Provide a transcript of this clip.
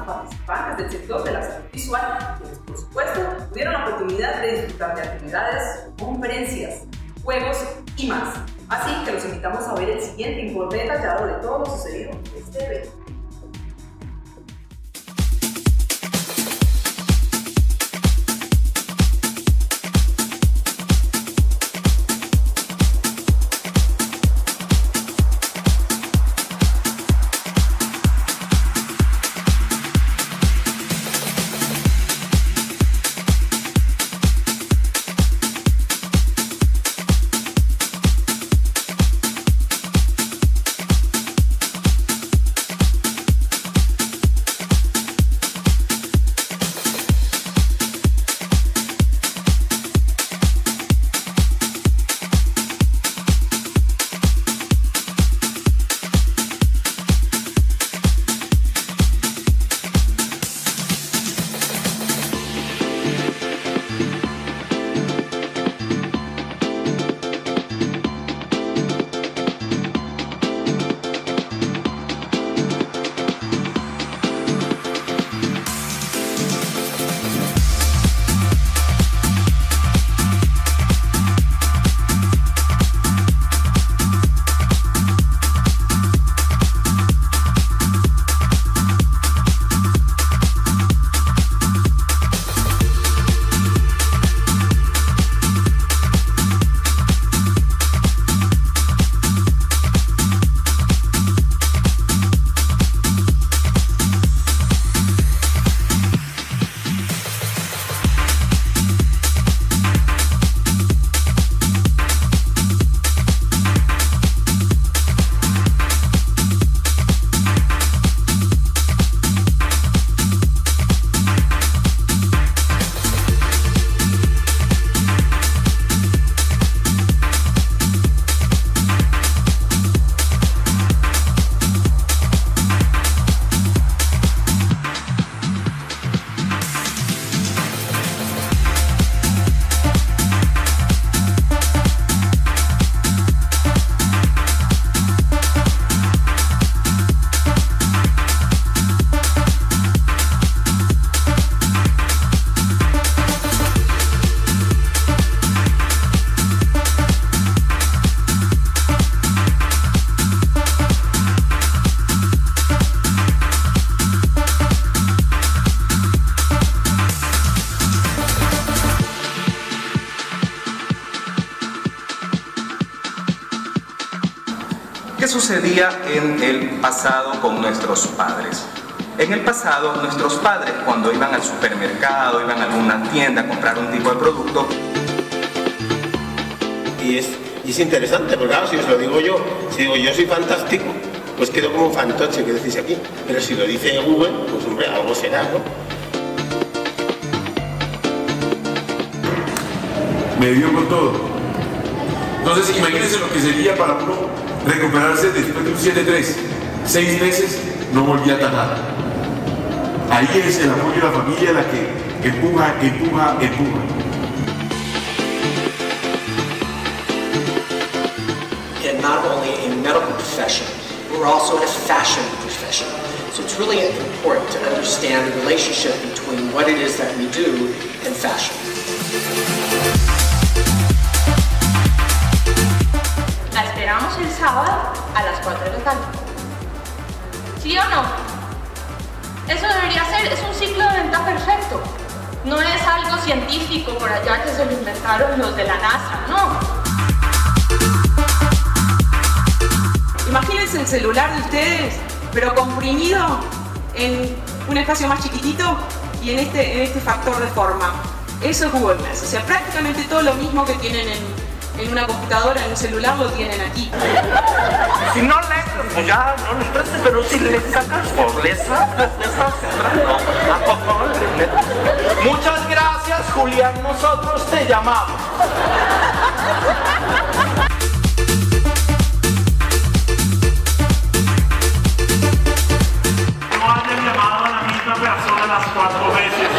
1.800 personas participantes del sector de la salud visual, quienes por supuesto tuvieron la oportunidad de disfrutar de actividades, conferencias, juegos y más. Así que los invitamos a ver el siguiente informe detallado de todo lo sucedido en este evento. Sucedía en el pasado con nuestros padres? En el pasado, nuestros padres cuando iban al supermercado, iban a alguna tienda a comprar un tipo de producto, y es, es interesante, porque claro, si os lo digo yo, si digo yo soy fantástico, pues quedo como fantoche que decís aquí. Pero si lo dice Google, pues hombre, algo será, ¿no? me dio con todo. Entonces, imagínense lo que sería para uno recuperarse después de un 7-3. Seis meses no volví a atajar. Ahí es el apoyo de la familia la que empuja, empuja, empuja. and not only in medical profession, we're also in a fashion profession. So it's really important to understand the relationship between what it is that we do and fashion. Esperamos el sábado a las 4 de la tarde. ¿Sí o no? Eso debería ser, es un ciclo de venta perfecto. No es algo científico por allá que se lo inventaron los de la NASA, no. Imagínense el celular de ustedes, pero comprimido en un espacio más chiquitito y en este, este factor de forma. Eso es Google Maps. O sea, prácticamente todo lo mismo que tienen en, en una computadora, en un celular, lo tienen aquí. Si no les, pues ya no les prestes, pero si les sacas por les sacas, les estás entrando. A poco Muchas gracias, Julián. Nosotros te llamamos. No hayan llamado a la misma persona las cuatro veces.